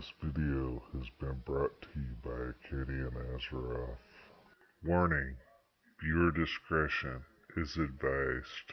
This video has been brought to you by Acadian Azeroth. Warning, viewer discretion is advised.